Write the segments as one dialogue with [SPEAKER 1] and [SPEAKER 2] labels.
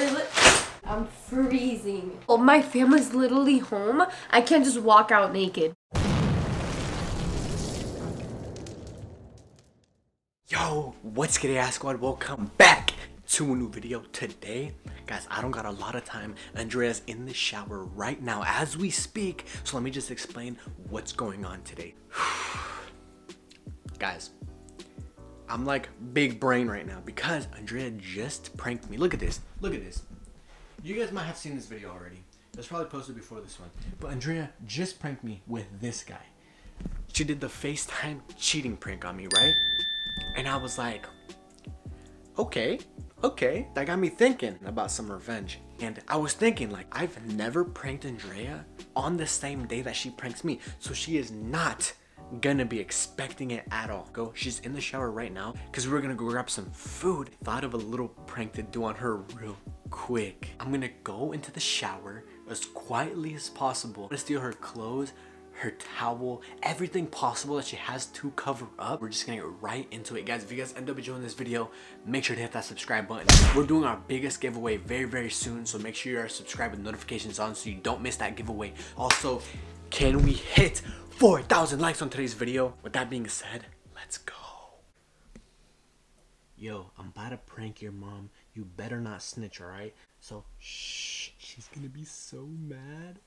[SPEAKER 1] They're I'm freezing. Oh, my family's literally home. I can't just walk out naked.
[SPEAKER 2] Yo, what's good, ass squad? Welcome back to a new video today. Guys, I don't got a lot of time. Andrea's in the shower right now as we speak. So let me just explain what's going on today. Guys, I'm like big brain right now because Andrea just pranked me. Look at this. Look at this. You guys might have seen this video already. It was probably posted before this one. But Andrea just pranked me with this guy. She did the FaceTime cheating prank on me, right? And I was like, okay, okay. That got me thinking about some revenge. And I was thinking, like, I've never pranked Andrea on the same day that she pranks me. So she is not gonna be expecting it at all. Go, she's in the shower right now because we were gonna go grab some food. Thought of a little prank to do on her real quick. I'm gonna go into the shower as quietly as possible. I'm gonna steal her clothes, her towel, everything possible that she has to cover up. We're just gonna get right into it. Guys, if you guys end up enjoying this video, make sure to hit that subscribe button. We're doing our biggest giveaway very, very soon, so make sure you are subscribed with notifications on so you don't miss that giveaway. Also, can we hit 4,000 likes on today's video? With that being said, let's go. Yo, I'm about to prank your mom. You better not snitch, alright? So, shh, she's gonna be so mad.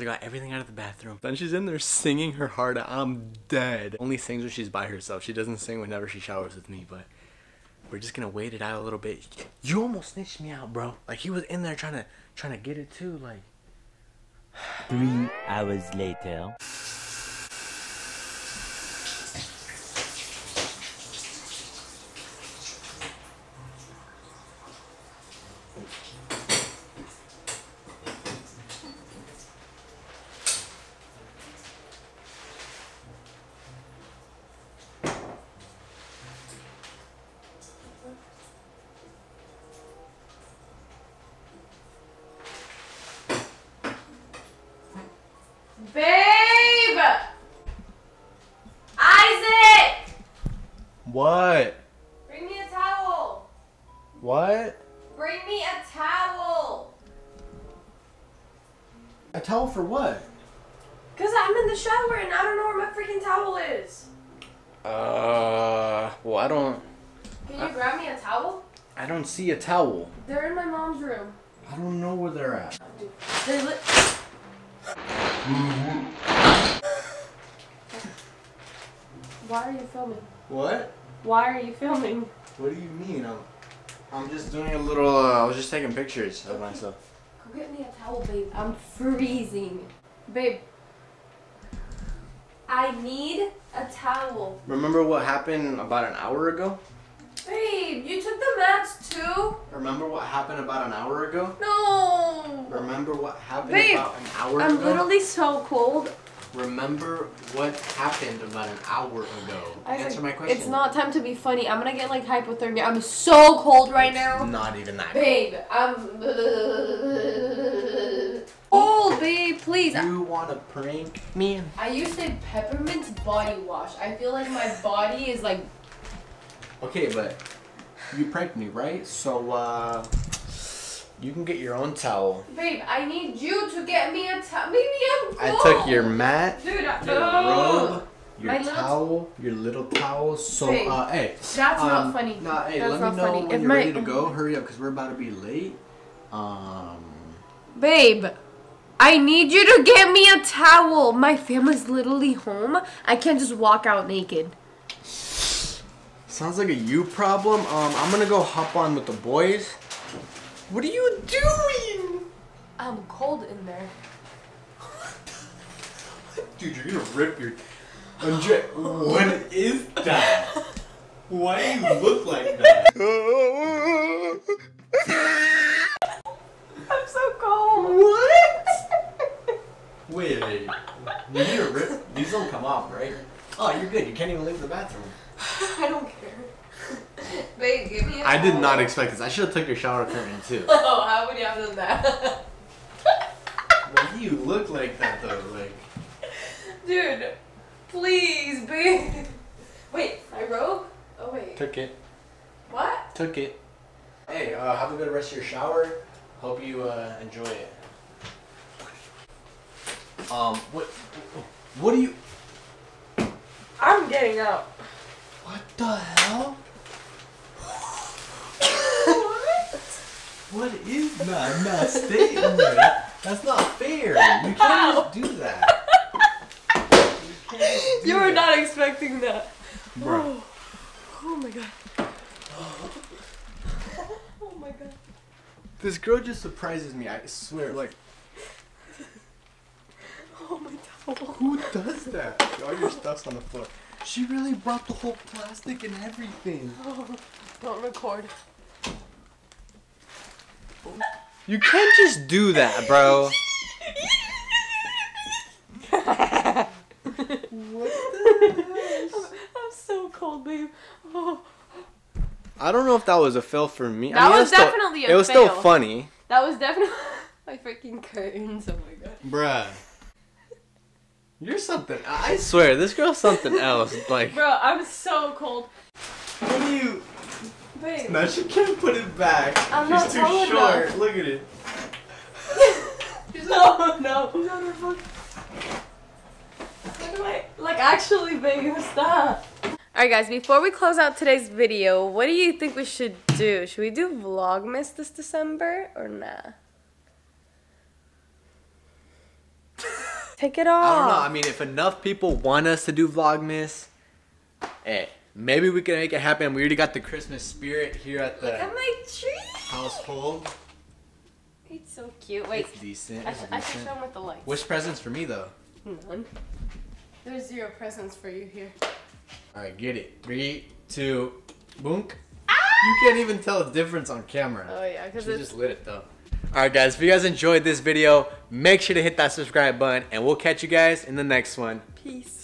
[SPEAKER 2] I got everything out of the bathroom. Then she's in there singing her heart out. I'm dead. Only sings when she's by herself. She doesn't sing whenever she showers with me, but we're just gonna wait it out a little bit. You almost snitched me out, bro. Like he was in there trying to trying to get it too. Like
[SPEAKER 3] Three hours later.
[SPEAKER 1] Babe! Isaac!
[SPEAKER 2] what?
[SPEAKER 1] Bring me a towel.
[SPEAKER 2] What?
[SPEAKER 1] Bring me a towel.
[SPEAKER 2] A towel for what?
[SPEAKER 1] Cause I'm in the shower and I don't know where my freaking towel is.
[SPEAKER 2] Uh, well I don't
[SPEAKER 1] Can you grab me a towel?
[SPEAKER 2] I don't see a towel.
[SPEAKER 1] They're in my mom's room.
[SPEAKER 2] I don't know where they're at.
[SPEAKER 1] They're li- Why are you filming?
[SPEAKER 2] What?
[SPEAKER 1] Why are you filming?
[SPEAKER 2] What do you mean? I'm I'm just doing a little. Uh, I was just taking pictures of myself.
[SPEAKER 1] Get me a towel, babe. I'm freezing. Babe. I need a towel.
[SPEAKER 2] Remember what happened about an hour ago?
[SPEAKER 1] Babe, you took the mats too?
[SPEAKER 2] Remember what happened about an hour ago?
[SPEAKER 1] No.
[SPEAKER 2] Remember what happened
[SPEAKER 1] Babe,
[SPEAKER 2] about an hour ago?
[SPEAKER 1] I'm literally so cold.
[SPEAKER 2] Remember what happened about an hour ago. I Answer my question.
[SPEAKER 1] It's not time to be funny. I'm gonna get like hypothermia. I'm so cold right now.
[SPEAKER 2] Not even that.
[SPEAKER 1] Babe, I'm. Oh, babe, please.
[SPEAKER 2] You wanna prank me?
[SPEAKER 1] I used a peppermint body wash. I feel like my body is like.
[SPEAKER 2] Okay, but you pranked me, right? So uh, you can get your own towel.
[SPEAKER 1] Babe, I need you to get me a towel. Maybe I'm
[SPEAKER 2] I took your mat,
[SPEAKER 1] Dude, I,
[SPEAKER 2] your robe, your
[SPEAKER 1] My
[SPEAKER 2] towel, your little towel. So
[SPEAKER 1] Babe,
[SPEAKER 2] uh, hey.
[SPEAKER 1] That's not
[SPEAKER 2] um,
[SPEAKER 1] funny.
[SPEAKER 2] Nah, hey,
[SPEAKER 1] That's
[SPEAKER 2] let me know
[SPEAKER 1] funny.
[SPEAKER 2] when
[SPEAKER 1] If
[SPEAKER 2] you're
[SPEAKER 1] my-
[SPEAKER 2] ready to go. Hurry up, cause we're about to be late. Um.
[SPEAKER 1] Babe, I need you to get me a towel. My family's literally home. I can't just walk out naked.
[SPEAKER 2] Sounds like a you problem. Um, I'm gonna go hop on with the boys. What are you doing?
[SPEAKER 1] I'm cold in there.
[SPEAKER 2] Dude, you're gonna rip your. Andre, what is that? Why do you look like that?
[SPEAKER 1] I'm so cold.
[SPEAKER 2] What? Wait, wait. You need to rip. These don't come off, right? Oh, you're good. You can't even leave the bathroom.
[SPEAKER 1] I don't care. Babe, give me a
[SPEAKER 2] I did not expect this. I should have took your shower curtain too.
[SPEAKER 1] Oh, how would you have done that?
[SPEAKER 2] Why do you look like that though? Like.
[SPEAKER 1] Dude, please, babe. Wait, my robe? Oh, wait.
[SPEAKER 2] Took it.
[SPEAKER 1] What?
[SPEAKER 2] Took it. Hey, uh, have a good rest of your shower. Hope you uh, enjoy it. Um, what? What do you?
[SPEAKER 1] I'm getting out.
[SPEAKER 2] What the hell? What is that? I'm not staying. That's not fair. You can't do that. You can't do
[SPEAKER 1] You were
[SPEAKER 2] that.
[SPEAKER 1] not expecting that.
[SPEAKER 2] Bro.
[SPEAKER 1] Oh. oh my god. Oh my god.
[SPEAKER 2] This girl just surprises me. I swear, like,
[SPEAKER 1] Oh my towel.
[SPEAKER 2] who does that? All your stuff's on the floor. She really brought the whole plastic and everything.
[SPEAKER 1] Oh, don't record.
[SPEAKER 2] You can't just do that, bro. What the hell?
[SPEAKER 1] I'm so cold, babe. Oh.
[SPEAKER 2] I don't know if that was a fail for me. I
[SPEAKER 1] That
[SPEAKER 2] mean, it
[SPEAKER 1] was
[SPEAKER 2] still-
[SPEAKER 1] definitely a fail.
[SPEAKER 2] It was still funny.
[SPEAKER 1] That was definitely my freaking curtains. Oh my god.
[SPEAKER 2] Bruh. You're something. I swear, this girl's something else. Like,
[SPEAKER 1] Bro, I'm so cold.
[SPEAKER 2] what do you?
[SPEAKER 1] Babe.
[SPEAKER 2] No, she can't put it back.
[SPEAKER 1] I'm
[SPEAKER 2] She's
[SPEAKER 1] not
[SPEAKER 2] too
[SPEAKER 1] tall
[SPEAKER 2] short.
[SPEAKER 1] enough.
[SPEAKER 2] Look at it.
[SPEAKER 1] No, no. Look at my, like actually, babe, stop. Alright guys, before we close out today's video, what do you think we should do? Should we do Vlogmas this December or nah? Take it off.
[SPEAKER 2] I don't know. I mean, if enough people want us to do Vlogmas, hey, maybe we can make it happen. We already got the Christmas spirit here at
[SPEAKER 1] Look
[SPEAKER 2] the
[SPEAKER 1] at my tree.
[SPEAKER 2] household.
[SPEAKER 1] It's so cute. Wait,
[SPEAKER 2] It's decent.
[SPEAKER 1] I, sh- I should show him with the lights.
[SPEAKER 2] Which presents for me though?
[SPEAKER 1] None. There's zero presents for you here.
[SPEAKER 2] All right, get it. Three, two, boonk. Ah! You can't even tell the difference on camera.
[SPEAKER 1] Oh yeah, because
[SPEAKER 2] She
[SPEAKER 1] it's
[SPEAKER 2] just lit it though. Alright guys, if you guys enjoyed this video, make sure to hit that subscribe button and we'll catch you guys in the next one.
[SPEAKER 1] peace.